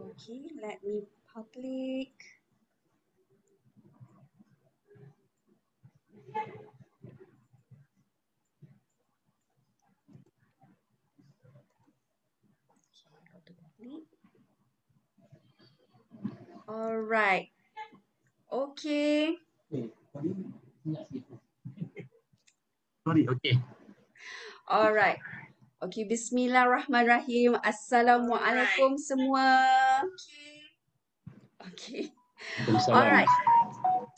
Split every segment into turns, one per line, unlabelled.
Okay, let me public. Alright. Okay.
Sorry, okay.
Alright. Okay, bismillahirrahmanirrahim. Assalamualaikum semua. Okay.
Waalaikumsalam.
Alright.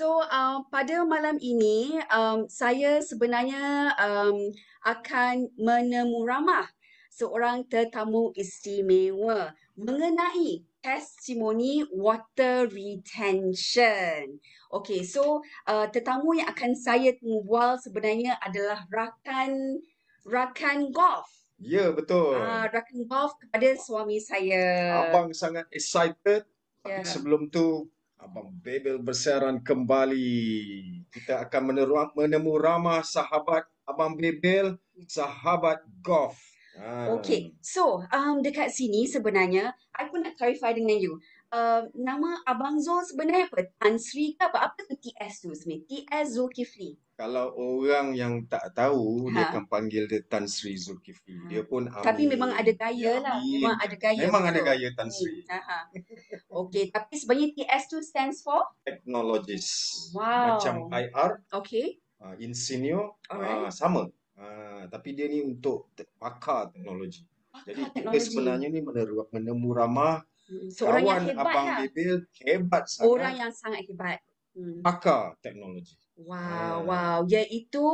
So um, pada malam ini um, saya sebenarnya um, akan menemu ramah seorang tetamu istimewa mengenai testimoni water retention. Okay, so uh, tetamu yang akan saya bual sebenarnya adalah rakan rakan golf.
Ya, betul.
Uh, rakan golf kepada suami saya.
Abang sangat excited.
Ya.
Tapi sebelum tu, Abang Bebel bersiaran kembali. Kita akan meneru- menemu ramah sahabat Abang Bebel, sahabat golf. Ha.
Okay, so um, dekat sini sebenarnya, I pun nak clarify dengan you. Uh, nama Abang Zul sebenarnya apa? Tan Sri ke apa? Apa tu TS tu sebenarnya? TS Zulkifli.
Kalau orang yang tak tahu, dia
Ha.
akan panggil dia Tan Sri Zulkifli.
Ha.
Dia pun
Tapi
Amin.
memang ada gaya
Ya,
lah.
Amin.
Memang ada gaya.
Memang ada
betul.
gaya Tan Sri.
Hmm, aha. Okay, tapi sebenarnya TS tu stands for?
Technologist.
Wow.
Macam IR,
Okay.
uh, Insinyur, uh,
Alright.
sama. Uh, tapi dia ni untuk pakar teknologi. Jadi
Pakar
kita
teknologi.
sebenarnya ni menemu,
Hmm, Seorang yang
kawan
hebat
Abang
lah.
Bebel hebat sangat
Orang yang sangat hebat. Hmm.
pakar teknologi.
Wow,
Ah.
wow. Iaitu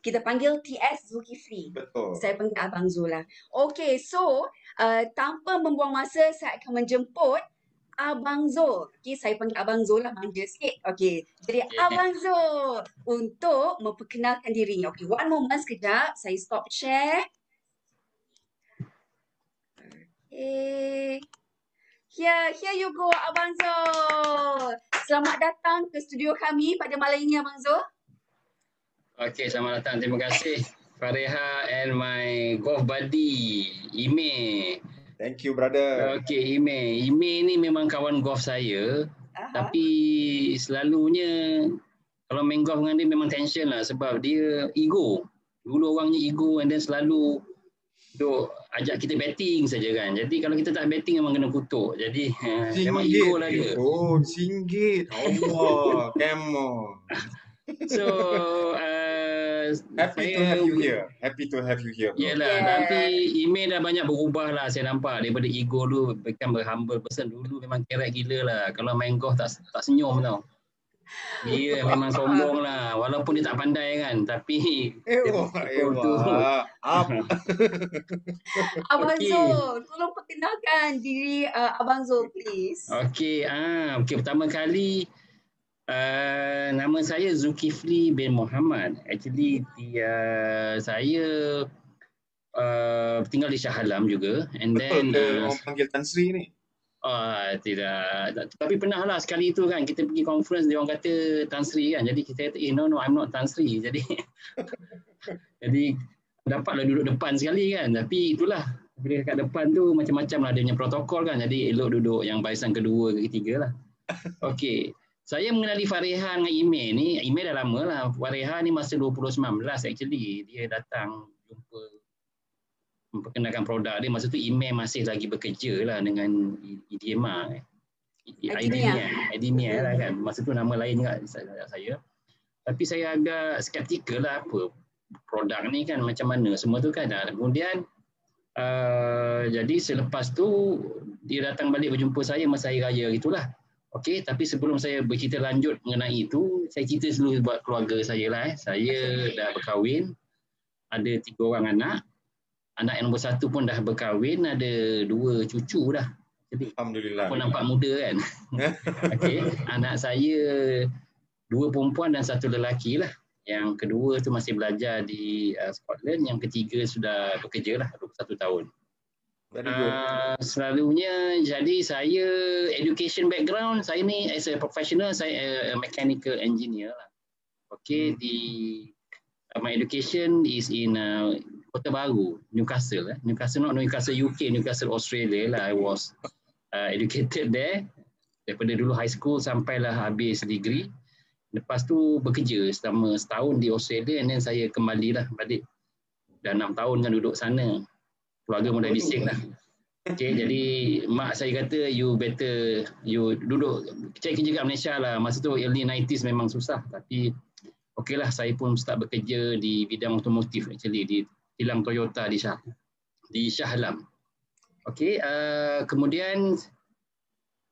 kita panggil TS Zulkifli.
Betul.
Saya panggil Abang Zul lah. Okay, so uh, tanpa membuang masa, saya akan menjemput Abang Zul. Okay, saya panggil Abang Zul lah, manja sikit. Okay, jadi
Okay.
Abang Zul untuk memperkenalkan diri. Okay, one moment sekejap. Saya stop share. Okay. Here, here you go Abang Zul. Selamat datang ke studio kami pada malam ini Abang Zul.
Okay, selamat datang. Terima kasih. Fareha and my golf buddy, Ime.
Thank you brother.
Okay, Ime. Ime ni memang kawan golf saya.
Aha.
Tapi selalunya kalau main golf dengan dia memang tension lah sebab dia ego. Dulu orangnya ego and then selalu duk ajak kita batting saja kan. Jadi kalau kita tak batting memang kena kutuk. Jadi eh, memang ego lah dia.
Oh, singgit. Allah, come on.
So uh,
Happy to have you here. Happy to have you here. bro.
Yelah,
Yes.
tapi email dah banyak berubah lah saya nampak daripada ego dulu become a humble person dulu memang kerek gila lah kalau main golf tak tak senyum tau. Dia memang sombong lah walaupun dia tak pandai kan tapi betul tu.
wah. Up.
Abang
Okey.
Zul, tolong perkenalkan diri uh, Abang Zul please.
Okey, ah okey pertama kali uh, nama saya Zulkifli bin Muhammad. Actually dia saya uh, tinggal di Shah Alam juga and
Betul
then
ke
uh,
orang panggil Tan Sri ni?
Ah tidak. Tapi pernah lah sekali tu kan kita pergi conference dia orang kata Tan Sri kan. Jadi kita kata eh no no I'm not Tan Sri. Jadi jadi dapatlah duduk depan sekali kan. Tapi itulah bila kat depan tu macam-macam lah dia punya protokol kan. Jadi elok duduk yang barisan kedua ke ketiga lah. Okey. Saya mengenali Fareha dengan Ime ni, Ime dah lama lah. Fareha ni masa 2019 actually. Dia datang jumpa memperkenalkan produk dia. Masa tu Ime masih lagi bekerja lah dengan IDMA.
Idemia.
Idemia. Idemia lah kan. Masa tu nama lain juga saya. saya. Tapi saya agak skeptikal lah apa produk ni kan macam mana. Semua tu kan. Kemudian uh, jadi selepas tu dia datang balik berjumpa saya masa hari raya itulah. Okey, tapi sebelum saya bercerita lanjut mengenai itu, saya cerita dulu buat keluarga saya lah. Eh. Saya dah berkahwin, ada tiga orang anak. Anak yang nombor satu pun dah berkahwin, ada dua cucu dah. Jadi
Alhamdulillah.
pun nampak muda kan. Okey, anak saya dua perempuan dan satu lelaki lah. Yang kedua tu masih belajar di uh, Scotland, yang ketiga sudah bekerja lah 21 tahun. Uh, selalunya jadi saya education background saya ni as a professional saya a mechanical engineer lah. Okay
Hmm.
di uh, my education is in uh, Kota Baru, Newcastle. Eh. Newcastle, not Newcastle UK, Newcastle Australia lah. I was uh, educated there. Daripada dulu high school sampailah habis degree. Lepas tu bekerja selama setahun di Australia and then saya kembali lah balik. Dah enam tahun kan duduk sana. Keluarga pun dah bising lah. Okay, jadi mak saya kata you better you duduk cari kerja kat Malaysia lah. Masa tu early 90s memang susah. Tapi okey lah saya pun start bekerja di bidang otomotif actually di kilang Toyota di Shah di Shah Alam. Okey, uh, kemudian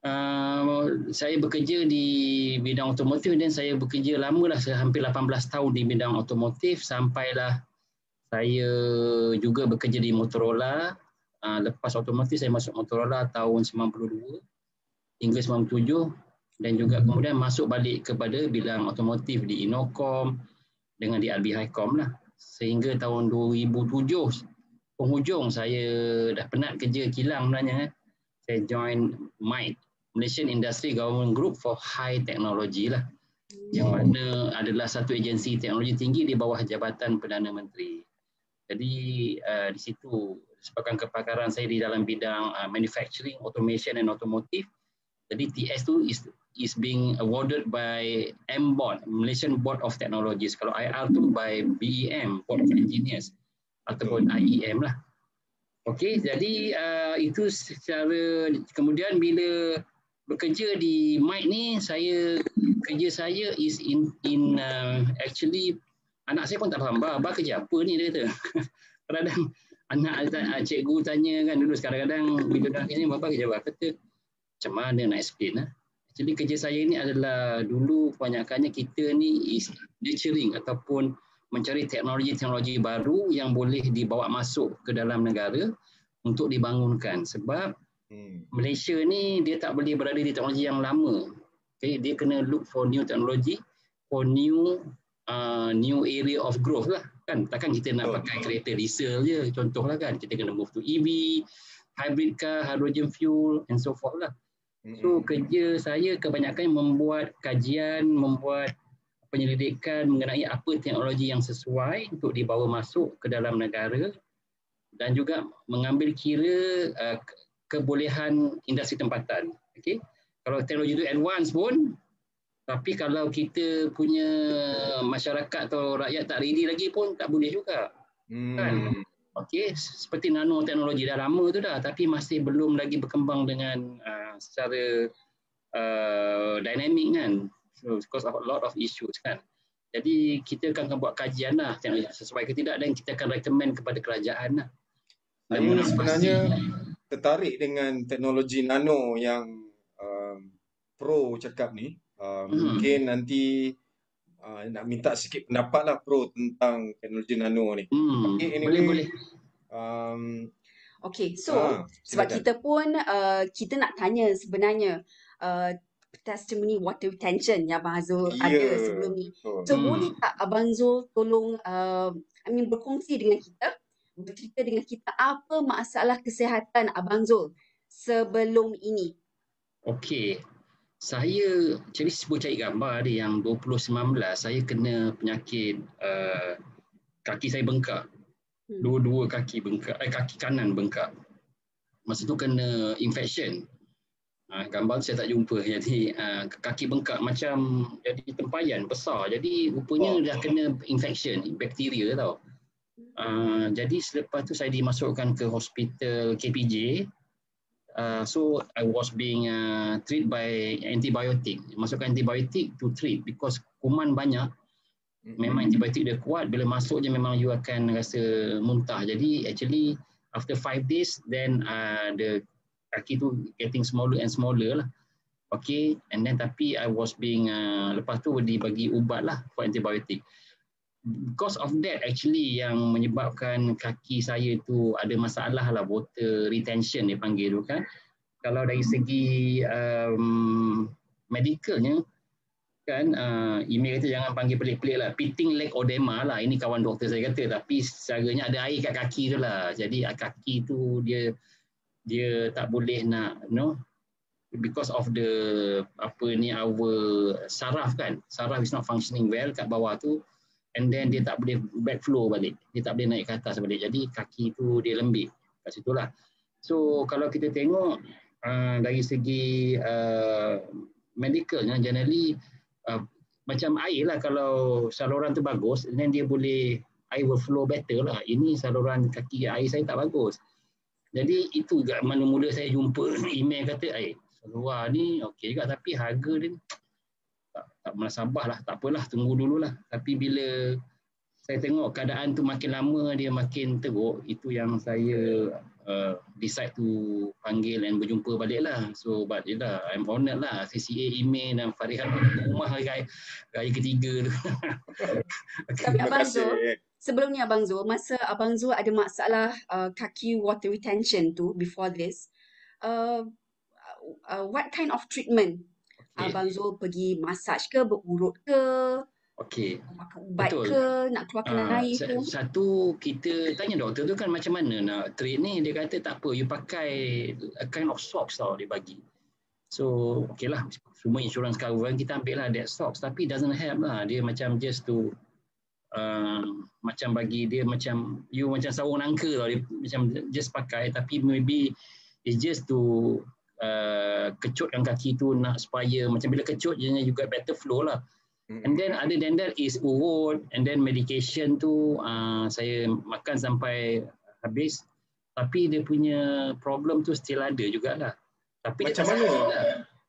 uh, saya bekerja di bidang otomotif dan saya bekerja lama lah, hampir 18 tahun di bidang otomotif sampailah saya juga bekerja di Motorola. Uh, lepas otomotif saya masuk Motorola tahun 92 hingga 97 dan juga kemudian masuk balik kepada bidang otomotif di Inocom dengan di Albi Highcom lah. Sehingga tahun 2007 penghujung saya dah penat kerja kilang sebenarnya. Eh. Saya join MIGHT, Malaysian Industry Government Group for High Technology lah. Yang mana adalah satu agensi teknologi tinggi di bawah Jabatan Perdana Menteri. Jadi uh, di situ sebabkan kepakaran saya di dalam bidang uh, manufacturing, automation and automotive. Jadi TS tu is is being awarded by MBOT, Malaysian Board of Technologies. Kalau IR tu by BEM, Board of Engineers ataupun IEM lah. Okey, jadi uh, itu secara kemudian bila bekerja di MIT ni saya kerja saya is in in uh, actually anak saya pun tak faham bah, bah kerja apa ni dia kata. Kadang-kadang anak uh, cikgu tanya kan dulu kadang-kadang bila dah ni bapa kerja apa kata macam mana nak explain lah. Jadi kerja saya ini adalah dulu kebanyakannya kita ni is nurturing ataupun mencari teknologi-teknologi baru yang boleh dibawa masuk ke dalam negara untuk dibangunkan. Sebab hmm. Malaysia ni dia tak boleh berada di teknologi yang lama. Okay, dia kena look for new technology for new uh, new area of growth lah kan? Takkan kita nak pakai kereta diesel je contohlah kan? Kita kena move to EV hybrid car hydrogen fuel and so forth lah So kerja saya kebanyakan membuat kajian, membuat penyelidikan mengenai apa teknologi yang sesuai untuk dibawa masuk ke dalam negara dan juga mengambil kira uh, kebolehan industri tempatan. Okay? Kalau teknologi itu advance pun, tapi kalau kita punya masyarakat atau rakyat tak ready lagi pun tak boleh juga. Hmm. Kan? Okey, seperti nanoteknologi dah lama tu dah tapi masih belum lagi berkembang dengan uh, secara uh, dynamic kan. So because of a lot of issues kan. Jadi kita akan buat kajian lah sesuai ke tidak dan kita akan recommend kepada kerajaan lah.
Saya sebenarnya tertarik dengan teknologi nano yang um, pro cakap ni. Uh, hmm. Mungkin nanti uh, nak minta sikit pendapat lah pro tentang teknologi nano ni.
Hmm, okay, anyway, boleh, boleh.
Um, okay, so uh, sebab kita pun uh, kita nak tanya sebenarnya uh, testimony water retention yang Abang Azul yeah. ada sebelum ni. So hmm. boleh tak Abang Zul tolong uh, I mean berkongsi dengan kita bercerita dengan kita apa masalah kesihatan Abang Zul sebelum ini?
Okay, saya jadi sebut cari gambar dia yang 2019 saya kena penyakit uh, kaki saya bengkak. Hmm. Dua-dua kaki bengkak, eh, kaki kanan bengkak. Masa tu kena infection. Uh, gambar saya tak jumpa. Jadi uh, kaki bengkak macam jadi tempayan besar. Jadi rupanya oh. dah kena infection, bakteria tau. Uh, jadi selepas tu saya dimasukkan ke hospital KPJ uh, so I was being uh, treated by antibiotic. Masukkan antibiotic to treat because kuman banyak. Memang antibiotik dia kuat. Bila masuk je memang you akan rasa muntah. Jadi actually after five days then uh, the kaki tu getting smaller and smaller lah. Okay, and then tapi I was being uh, lepas tu dibagi ubat lah for antibiotik because of that actually yang menyebabkan kaki saya tu ada masalah lah water retention dia panggil tu kan. Kalau dari segi um, medicalnya kan uh, email kata jangan panggil pelik-pelik lah. Pitting leg odema lah ini kawan doktor saya kata. Tapi secaranya ada air kat kaki tu lah. Jadi kaki tu dia dia tak boleh nak you know because of the apa ni our saraf kan. Saraf is not functioning well kat bawah tu and then dia tak boleh backflow balik. Dia tak boleh naik ke atas balik. Jadi kaki tu dia lembik kat situ lah. So kalau kita tengok uh, dari segi uh, medical generally uh, macam air lah kalau saluran tu bagus then dia boleh air will flow better lah. Ini saluran kaki air saya tak bagus. Jadi itu juga mana mula saya jumpa email kata air saluran ni okey juga tapi harga dia tak, tak menasabah lah. Tak apalah tunggu dululah. Tapi bila saya tengok keadaan tu makin lama dia makin teruk, itu yang saya uh, decide to panggil dan berjumpa balik lah. So but yelah, I'm honored lah CCA email dan Farihan rumah raya, raya ketiga tu.
okay. Tapi Abang Zul, sebelum ni Abang Zul, masa Abang Zul ada masalah uh, kaki water retention tu before this, uh, uh, what kind of treatment okay. Abang Zul pergi massage ke, berurut ke,
Okey.
Makan ubat Betul. ke, nak keluarkan uh, air ke?
Satu, kita tanya doktor tu kan macam mana nak treat ni. Dia kata tak apa, you pakai a kind of socks tau dia bagi. So, okey lah. Semua insurans cover kita ambil lah that socks. Tapi doesn't help lah. Dia macam just to uh, macam bagi dia macam you macam sarung nangka tau. Dia macam just pakai tapi maybe it's just to uh, kecutkan kaki tu nak supaya macam bila kecut dia juga better flow lah. And then other than that is urut and then medication tu uh, saya makan sampai habis tapi dia punya problem tu still ada jugalah. Tapi
macam mana? Lah.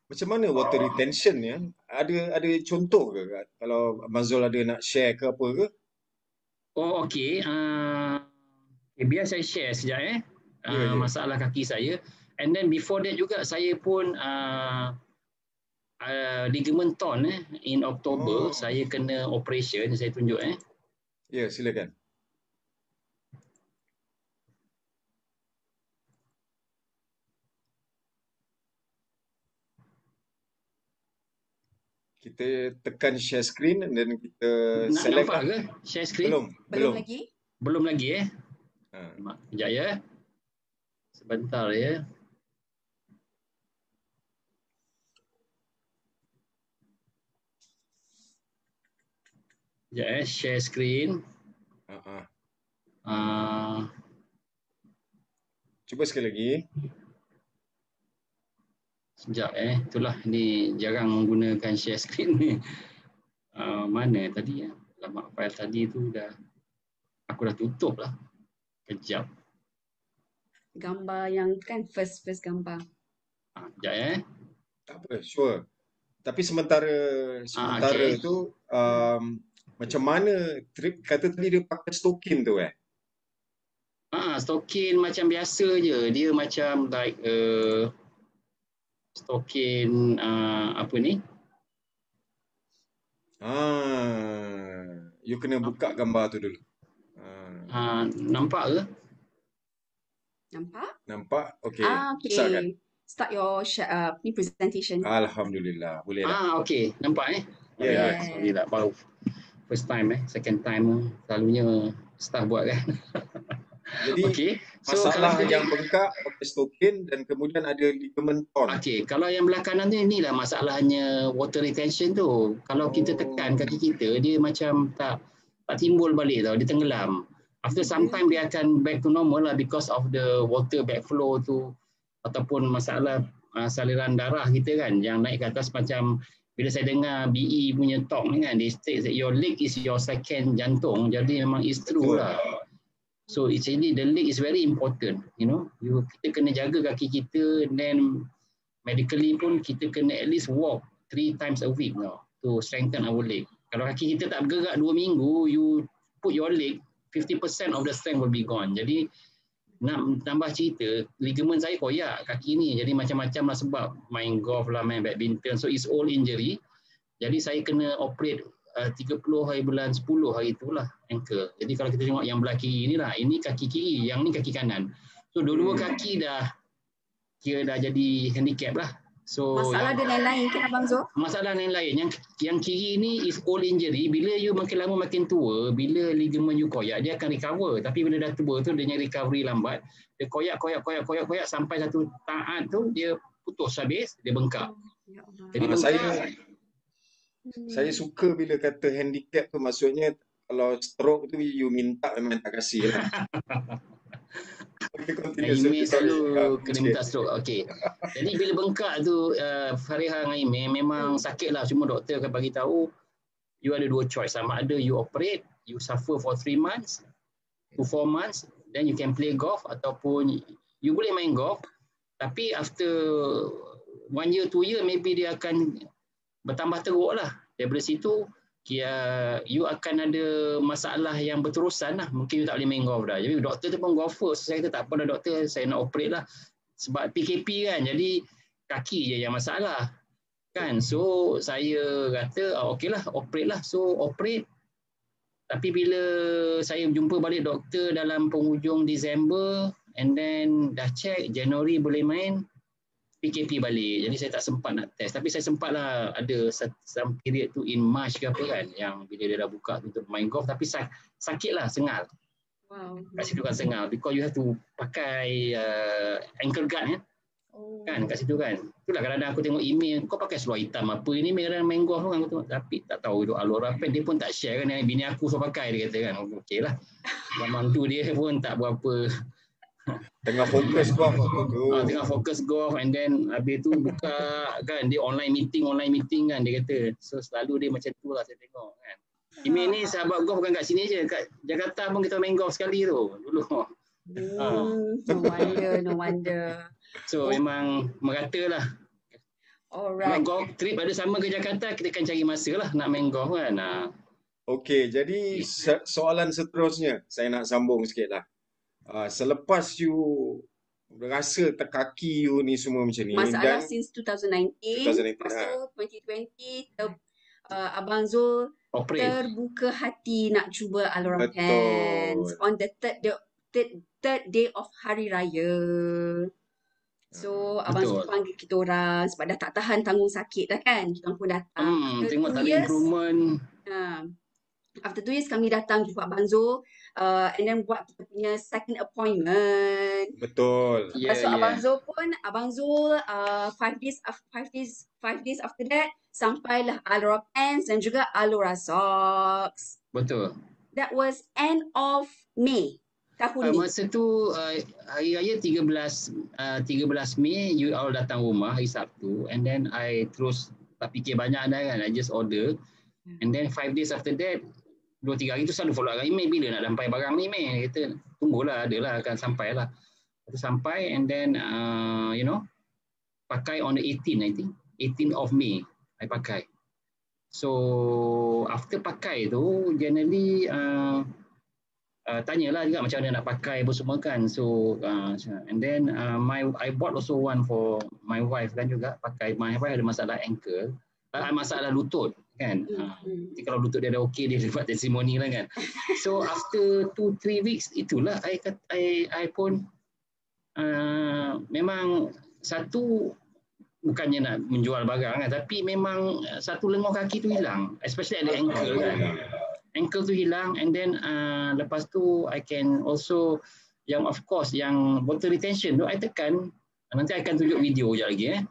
Macam mana water retention ya? Ada ada contoh ke kalau Mazul ada nak share ke apa ke?
Oh okey. Uh, okay, biar saya share sekejap eh. Uh, yeah, yeah. masalah kaki saya. And then before that juga saya pun uh, uh, ligament torn eh in October oh. saya kena operation saya tunjuk eh.
Ya, yeah, silakan. Kita tekan share screen dan kita
Nak select. Nampak ke share screen?
Belum.
Belum, belum lagi.
Belum lagi eh. Ha. Sekejap ya. Sebentar ya. Ya, eh, share screen. Uh-huh. Uh,
Cuba sekali lagi.
Sekejap eh. Itulah ni jarang menggunakan share screen ni. Uh, mana tadi ya? Lama file tadi tu dah aku dah tutup lah. Kejap.
Gambar yang kan first first gambar.
Ah, sekejap eh.
Tak apa, sure. Tapi sementara sementara ah, okay. tu um, macam mana trip kata tadi dia pakai stokin tu eh?
Ah, stokin macam biasa je. Dia macam like uh, stokin uh, apa ni?
Ah, you kena buka gambar tu dulu.
Ah, uh, nampak ke?
Nampak?
Nampak? Okay.
Ah, okay. Start, kan? Start your uh, ni presentation.
Alhamdulillah. Boleh lah.
Ah, okay. Nampak eh?
Ya, yeah, yeah.
Sorry lah. Baru first time eh. Second time selalunya staff buat kan.
Jadi okay. so, masalah yang dia... bengkak pakai stokin dan kemudian ada ligament torn
okey kalau yang belah kanan ni inilah masalahnya water retention tu. Kalau oh. kita tekan kaki kita dia macam tak tak timbul balik tau dia tenggelam. After some time dia akan back to normal lah because of the water backflow tu ataupun masalah uh, saliran darah kita kan yang naik ke atas macam bila saya dengar BE punya talk ni kan they state that your leg is your second jantung. Jadi memang is true lah. So it's really the leg is very important you know. You kita kena jaga kaki kita then medically pun kita kena at least walk three times a week tau to strengthen our leg. Kalau kaki kita tak bergerak dua minggu you put your leg 50% of the strength will be gone. Jadi nak tambah cerita, ligament saya koyak kaki ni. Jadi macam-macam lah sebab main golf lah, main badminton. So it's all injury. Jadi saya kena operate uh, 30 hari bulan 10 hari itulah ankle. Jadi kalau kita tengok yang belah kiri ni lah, ini kaki kiri, yang ni kaki kanan. So dua-dua hmm. kaki dah kira dah jadi handicap lah.
So masalah yang, dia lain-lain kan Abang Zul?
Masalah lain-lain. Yang yang kiri ni is all injury. Bila you makin lama makin tua, bila ligament you koyak, dia akan recover. Tapi bila dah tua tu, dia recovery lambat. Dia koyak, koyak, koyak, koyak, koyak sampai satu taat tu, dia putus habis, dia bengkak.
Ya Jadi bengkak, saya, hmm. saya suka bila kata handicap tu maksudnya kalau stroke tu you minta memang tak kasih lah.
Aimee selalu kena minta stroke. Okay. Jadi bila bengkak tu uh, Fariha dengan Aimee memang sakit lah. Cuma doktor akan bagi tahu you ada dua choice. Sama ada you operate, you suffer for three months to four months, then you can play golf ataupun you boleh main golf tapi after one year, two year maybe dia akan bertambah teruk lah. Daripada situ kia you akan ada masalah yang berterusan lah. Mungkin you tak boleh main golf dah. Jadi doktor tu pun golfer. So, saya kata tak apa dah doktor, saya nak operate lah. Sebab PKP kan, jadi kaki je yang masalah. Kan, so saya kata oh, okey lah, operate lah. So operate. Tapi bila saya jumpa balik doktor dalam penghujung Disember and then dah check Januari boleh main, PKP balik. Jadi saya tak sempat nak test. Tapi saya sempat lah ada some period tu in March ke apa kan yang bila dia dah buka tu untuk main golf tapi sakit lah, sengal. Wow. Kat situ kan sengal because you have to pakai uh, ankle guard ya. Oh. Kan kat situ kan. Itulah kadang-kadang aku tengok email kau pakai seluar hitam apa ini merah main golf kan aku tengok tapi tak tahu itu Alora Pen dia pun tak share kan bini aku suruh pakai dia kata kan. Okey lah. Memang tu dia pun tak berapa
Tengah fokus golf tu.
Ah, tengah fokus golf and then habis tu buka kan dia online meeting online meeting kan dia kata. So selalu dia macam tu lah saya tengok kan. Imi ni sahabat golf bukan kat sini je kat Jakarta pun kita main golf sekali tu dulu.
Hmm, ah. No wonder, no wonder.
So oh. memang merata lah. Alright. golf trip ada sama ke Jakarta, kita akan cari masa lah nak main golf kan. Ah.
Okey, jadi soalan seterusnya saya nak sambung sikit lah. Uh, selepas you rasa terkaki you ni semua macam ni
masalah dan since 2019 2019 ha. 2020 ter, uh, abang Zul Operate. terbuka hati nak cuba Alora Pants on the third day, third, third day of hari raya So Betul. abang Zul panggil kita orang sebab dah tak tahan tanggung sakit dah kan kita pun datang
hmm, tengok tak improvement
after two years kami datang jumpa abang Zul uh, and then buat kita punya second appointment.
Betul.
Yeah, so yeah. Abang Zul pun, Abang Zul uh, five days five days five days after that sampailah Alora pants dan juga Alora socks.
Betul.
That was end of May tahun uh, ni.
Masa tu uh, hari raya 13 uh, 13 Mei you all datang rumah hari Sabtu and then I terus tak fikir banyak dah kan I just order and then five days after that dua tiga hari tu selalu follow up email. Bila nak sampai barang ni dia kata tunggulah adalah akan sampai lah. Itu sampai and then uh, you know pakai on the 18 I think. 18 of May I pakai. So after pakai tu generally uh, uh, tanyalah juga macam mana nak pakai apa semua kan. So uh, and then uh, my I bought also one for my wife kan juga. Pakai my wife ada masalah ankle. Uh, masalah lutut kan? Mm-hmm. uh, kalau lutut dia dah okey dia dapat testimoni lah kan. So after 2 3 weeks itulah I I I pun uh, memang satu bukannya nak menjual barang kan tapi memang satu lenguh kaki tu hilang. Especially ada ankle kan. Ankle tu hilang and then uh, lepas tu I can also yang of course yang water retention tu I tekan. Nanti I akan tunjuk video je lagi eh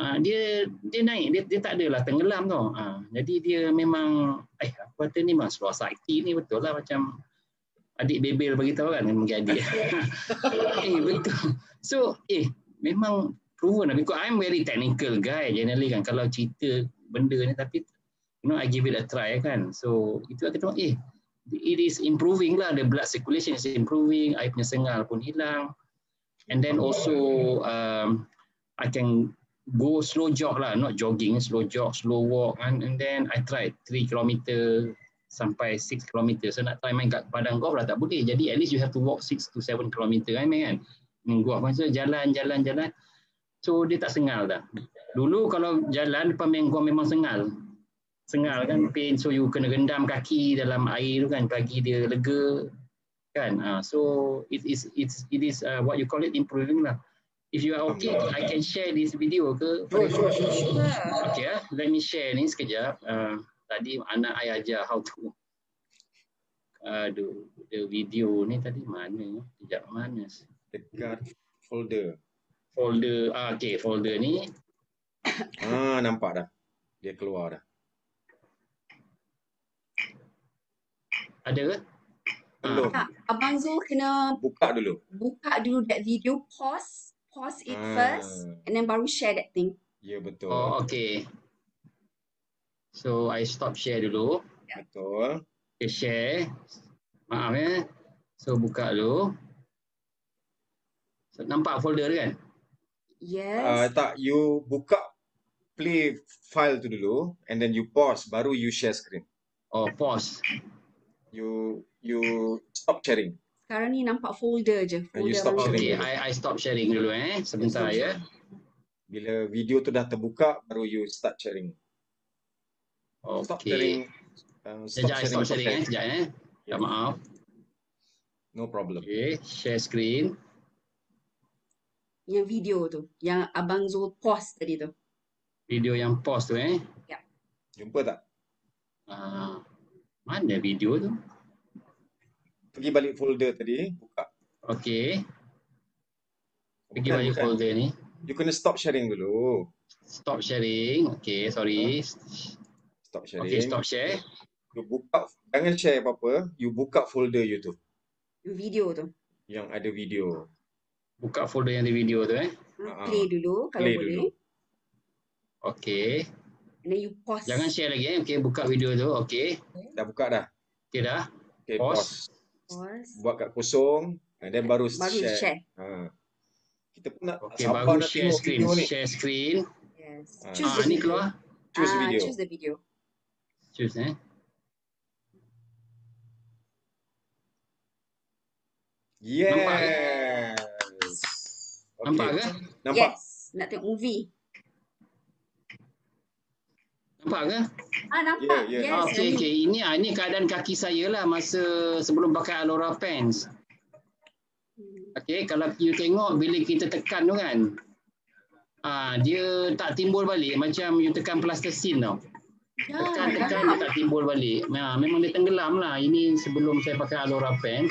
uh, dia dia naik dia dia tak adalah tenggelam tu. Uh, jadi dia memang eh apa kata ni mas seluar sakti ni betul lah macam adik bebel bagi tahu kan mungkin adik. eh betul. So eh memang proven lah because I'm very technical guy generally kan kalau cerita benda ni tapi you know I give it a try kan. So itu aku tengok eh it is improving lah the blood circulation is improving air punya sengal pun hilang and then also um, I can go slow jog lah, not jogging, slow jog, slow walk kan. And then I tried 3 km sampai 6 km. So nak try main kat padang golf lah tak boleh. Jadi at least you have to walk 6 to 7 km kan main kan. Golf kan. So jalan, jalan, jalan. So dia tak sengal dah. Dulu kalau jalan depan main golf memang sengal. Sengal kan pain. So you kena rendam kaki dalam air tu kan. Bagi dia lega kan. Uh, so it is it's, it is uh, what you call it improving lah. If you are okay, I can share this video ke?
Sure, sure, sure. sure.
Okay, uh, let me share ni sekejap. Uh, tadi anak saya ajar how to. Aduh, the video ni tadi mana? Sekejap mana?
Dekat folder.
Folder, ah, okay, folder ni.
Ah, nampak dah. Dia keluar dah.
Ada ke?
Belum.
Tak, Abang Zul kena
Buka dulu.
buka dulu that video, pause, pause it
Ah.
first and then baru share that thing.
Ya betul.
Oh, okay. So, I stop share dulu.
Betul.
Okay, share. Maaf ya. So, buka dulu. So, nampak folder kan?
Yes.
Uh, tak, you buka play file tu dulu and then you pause baru you share screen.
Oh, pause.
You you stop sharing.
Sekarang ni nampak folder je.
You
Folder
stop
Abang Zul.
sharing.
Okay, I, I stop sharing dulu eh. Sebentar ya.
Bila video tu dah terbuka baru you start sharing. Stop sharing.
Okay.
Uh,
Sekejap, I stop sharing eh.
content.
Sekejap eh. Sekejap, maaf.
No problem.
Okay, share screen.
Yang video tu. Yang Abang Zul pause tadi tu.
Video yang pause tu eh.
Jumpa tak?
Ah, mana video tu?
Pergi balik folder tadi, buka.
Okay, pergi
Bukan,
balik
bukan.
folder ni.
You kena stop sharing dulu.
Stop sharing. Okay, sorry.
Stop sharing.
Okay, stop share.
You buka, jangan share apa-apa. You buka folder you tu.
Video tu.
Yang ada video.
Buka folder yang ada video tu eh.
Ah,
Ha, play dulu kalau
play
boleh.
dulu.
Okay.
And then you pause.
Jangan share lagi eh. Okay, buka video tu. Okay.
Dah buka dah.
Okay dah.
Okay,
Pause.
pause.
Pause.
Buat kat kosong. And then baru,
Baru
share.
share.
Ha. Kita pun nak
Okay,
sabar
baru
nak
share screen.
video ni.
Share screen.
Yes.
Ah.
Choose
Ah,
the
ni keluar.
Choose
Ah,
video.
Choose the video.
Choose eh.
Yes. Okay.
Nampak ke?
Nampak.
Yes. Nak tengok movie.
Nampak ke?
Ah, nampak.
Yeah, yeah.
Yes.
Okay, okay. Ini ah, ini keadaan kaki saya lah masa sebelum pakai Alora Pants. Okay, kalau you tengok bila kita tekan tu kan, ah dia tak timbul balik macam you tekan plasticine tau.
Ya,
Tekan-tekan
dah.
dia tak timbul balik. Nah, memang dia tenggelam lah. Ini sebelum saya pakai Alora Pants.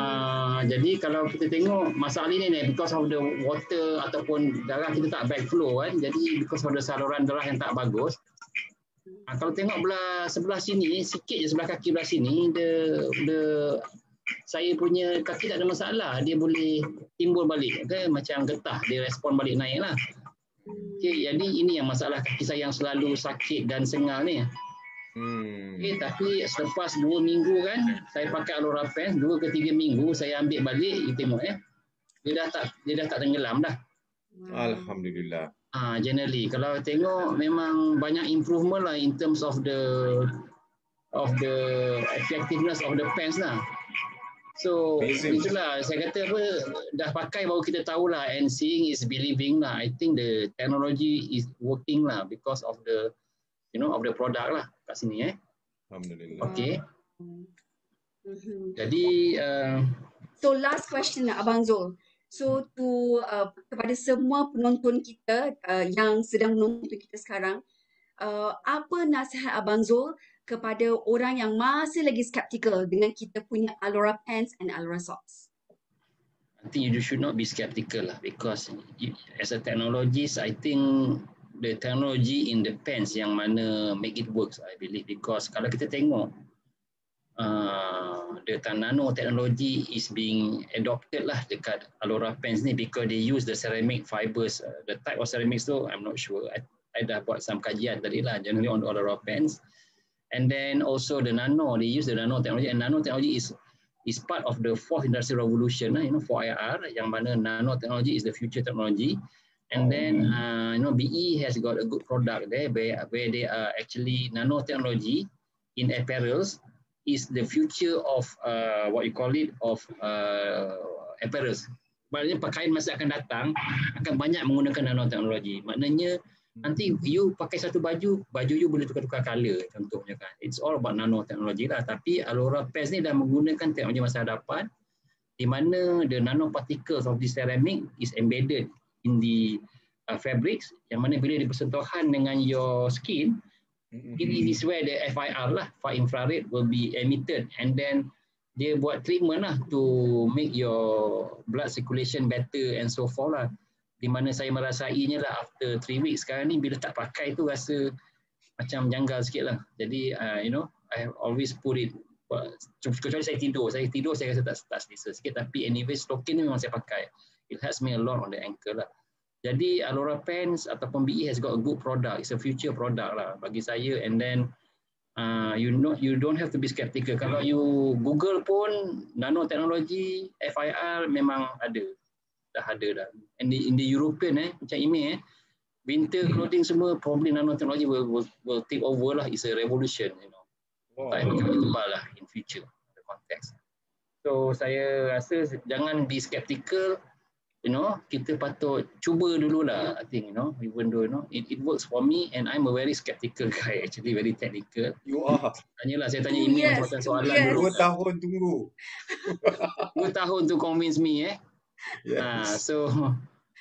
Ah, jadi kalau kita tengok masalah ini ni because of the water ataupun darah kita tak backflow kan. Jadi because of the saluran darah yang tak bagus. Ah, kalau tengok belah sebelah sini, sikit je sebelah kaki belah sini, the, the saya punya kaki tak ada masalah. Dia boleh timbul balik. Okay? Macam getah, dia respon balik naik lah. Okay, jadi ini yang masalah kaki saya yang selalu sakit dan sengal ni.
Hmm.
Okay, tapi selepas dua minggu kan, saya pakai Alora Pants, dua ke tiga minggu saya ambil balik, you tengok eh. Dia dah tak dia dah tak tenggelam dah.
Alhamdulillah.
Ah, generally kalau tengok memang banyak improvement lah in terms of the of the effectiveness of the pants lah. So
Amazing.
itulah saya kata apa dah pakai baru kita tahu lah and seeing is believing lah. I think the technology is working lah because of the you know of the product lah kat sini eh.
Alhamdulillah.
Okay.
Mhm.
Jadi uh,
So last question lah Abang Zul. So to uh, kepada semua penonton kita uh, yang sedang menonton kita sekarang, uh, apa nasihat Abang Zul kepada orang yang masih lagi skeptical dengan kita punya Alora Pants and Alora Socks?
I think you should not be skeptical lah because you, as a technologist, I think the technology in the pants yang mana make it works, I believe because kalau kita tengok uh, the nano technology is being adopted lah dekat Alora pants ni because they use the ceramic fibers, uh, the type of ceramics tu I'm not sure. I, I dah buat some kajian tadi lah generally on Alora pants. And then also the nano, they use the nano technology and nano technology is is part of the fourth industrial revolution, uh, you know, 4IR, yang mana nanotechnology is the future technology. And then, uh, you know, BE has got a good product there where, where they are actually nanotechnology in apparels is the future of uh, what you call it, of uh, apparels. Maknanya pakaian masa akan datang akan banyak menggunakan nanotechnology. Maknanya nanti you pakai satu baju, baju you boleh tukar-tukar color contohnya kan. It's all about nanotechnology lah. Tapi Alora Pants ni dah menggunakan teknologi masa hadapan di mana the nanoparticles of the ceramic is embedded in the uh, fabrics yang mana bila dipersentuhan dengan your skin, it is where the FIR lah, far infrared will be emitted and then dia buat treatment lah to make your blood circulation better and so forth lah di mana saya merasainya lah after three weeks sekarang ni bila tak pakai tu rasa macam janggal sikit lah. Jadi uh, you know I have always put it kecuali saya tidur. Saya tidur saya rasa tak, tak selesa sikit tapi anyway stocking ni memang saya pakai. It helps me a lot on the ankle lah. Jadi Alora Pants ataupun BE has got a good product. It's a future product lah bagi saya and then uh, you know you don't have to be skeptical. Kalau you Google pun nanotechnology FIR memang ada. Dah ada dah. And in the European eh macam email eh winter clothing semua probably nanotechnology will, will, will take over lah. It's a revolution you know. Oh. Tak macam tebal lah in future the context. So saya rasa jangan be skeptical you know kita patut cuba dululah I think you know even though you know it, it works for me and I'm a very skeptical guy actually very technical
you are
tanyalah saya tanya email yes. soalan
yes. dulu dua tahun tunggu
dua tahun to convince me eh yes. uh, so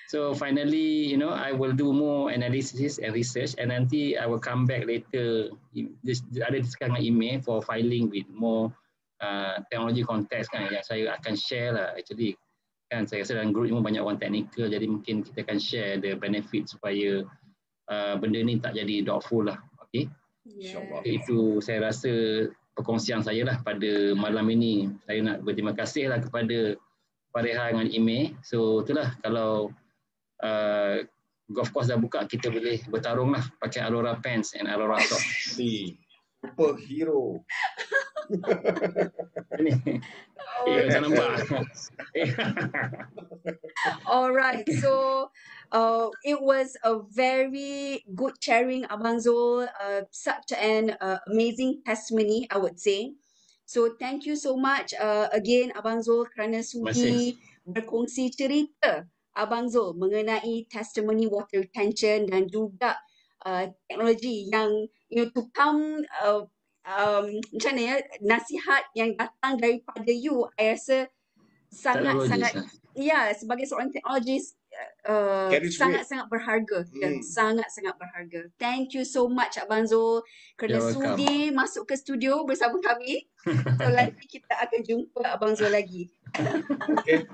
so finally you know I will do more analysis and research and nanti I will come back later this ada sekarang email for filing with more uh, technology context kan yang saya akan share lah actually kan saya rasa dalam group ni banyak orang teknikal jadi mungkin kita akan share the benefit supaya uh, benda ni tak jadi doubtful lah. Okey? Insyaallah. Okay, itu saya rasa perkongsian saya lah pada malam ini. Saya nak berterima kasih lah kepada Pareha dengan Ime. So itulah kalau uh, golf course dah buka kita boleh bertarung lah pakai Alora pants and Alora top
si superhero
All right. So uh, it was a very good sharing, Abang Zul. Uh, such an uh, amazing testimony, I would say. So thank you so much uh, again, Abang Zul, kerana sudi berkongsi cerita Abang Zul mengenai testimony water retention dan juga uh, teknologi yang you know, to come uh, um, macam mana ya nasihat yang datang daripada you I rasa sangat sangat ya sebagai seorang teknologis uh, sangat sangat berharga hmm. ya, sangat sangat berharga. Thank you so much Abang Zul. Kerana sudi masuk ke studio bersama kami so nanti kita akan jumpa Abang Zul lagi.
Okay.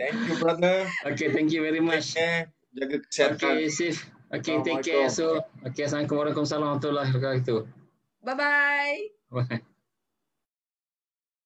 Thank you brother.
Okay thank you very much.
Okay. jaga kesihatan.
Okay safe okay take care. So okay assalamualaikum warahmatullahi wabarakatuh
拜拜，拜拜。